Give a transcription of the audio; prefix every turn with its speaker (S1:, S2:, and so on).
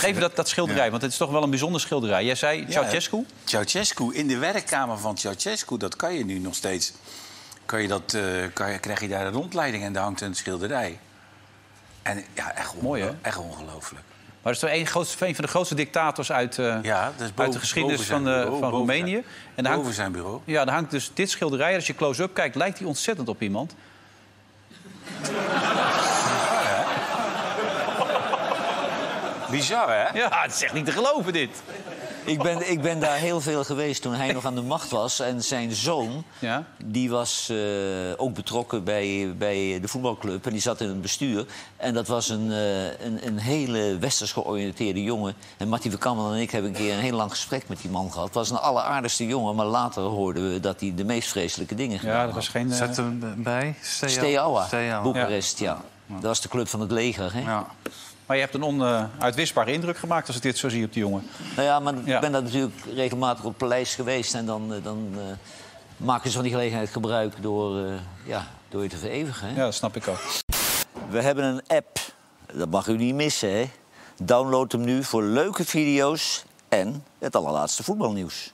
S1: Nog even dat, dat schilderij, want het is toch wel een bijzonder schilderij. Jij zei Ceausescu?
S2: Ceausescu, in de werkkamer van Ceausescu, dat kan je nu nog steeds. Kan je dat, eh, kan je, krijg je daar een rondleiding en daar hangt een schilderij. En ja, echt,
S1: Mooi,
S2: echt ongelooflijk.
S1: Maar dat is toch een, van de grootste dictators uit, eh,
S2: Ja,
S1: uit de geschiedenis van, eh,
S2: bureau,
S1: van
S2: boven
S1: Roemenië.
S2: zijn-
S1: En daar
S2: Boven
S1: hangt,
S2: zijn bureau.
S1: ja, daar hangt dus dit schilderij. Als je close-up kijkt, lijkt hij ontzettend op iemand.
S2: Bizar, hè?
S1: Ja, het is echt niet te geloven, dit.
S3: Ik ben, ik ben daar heel veel geweest toen hij nog aan de macht was. En zijn zoon,
S1: Ja.
S3: die was eh, ook betrokken bij, bij de voetbalclub. En die zat in het bestuur. En dat was een, eh, een, een hele westers georiënteerde jongen. En Mattie van Kammel en ik hebben een keer een heel lang gesprek met die man gehad. Het was een alleraardigste jongen, maar later hoorden we dat hij de meest vreselijke dingen gedaan
S1: Ja, dat was geen... eh,
S4: Zet hem bij.
S3: Steaua,
S4: Steaua.
S3: Boekarest, ja. Dat was de club van het leger, hè?
S4: Ja.
S1: Maar je hebt een onuitwisbare indruk gemaakt als ik dit zo zie op die jongen.
S3: Nou ja, maar
S1: Ja.
S3: ik ben daar natuurlijk regelmatig op het paleis geweest. En dan, eh, dan eh, maken ze van die gelegenheid gebruik door, eh, ja, door je te vereeuwigen. Hè?
S1: Ja, dat snap ik ook.
S3: We hebben een app. Dat mag u niet missen, hè? Download hem nu voor leuke video's en het allerlaatste voetbalnieuws.